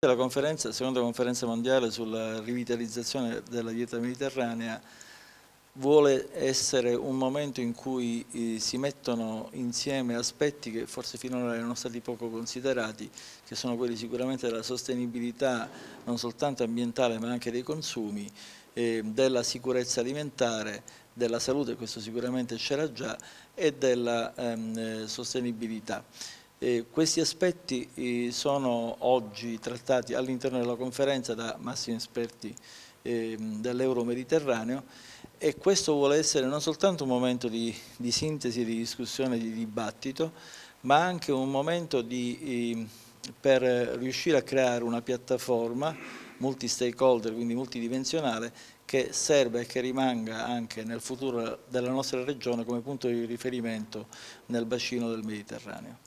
La conferenza, seconda conferenza mondiale sulla rivitalizzazione della dieta mediterranea vuole essere un momento in cui eh, si mettono insieme aspetti che forse finora erano stati poco considerati, che sono quelli sicuramente della sostenibilità non soltanto ambientale ma anche dei consumi, della sicurezza alimentare, della salute, questo sicuramente c'era già, e della ehm, eh, sostenibilità. Eh, questi aspetti eh, sono oggi trattati all'interno della conferenza da massimi esperti eh, dell'Euro-Mediterraneo e questo vuole essere non soltanto un momento di, di sintesi, di discussione, di dibattito, ma anche un momento di, ehm, per riuscire a creare una piattaforma multi-stakeholder, quindi multidimensionale, che serve e che rimanga anche nel futuro della nostra regione come punto di riferimento nel bacino del Mediterraneo.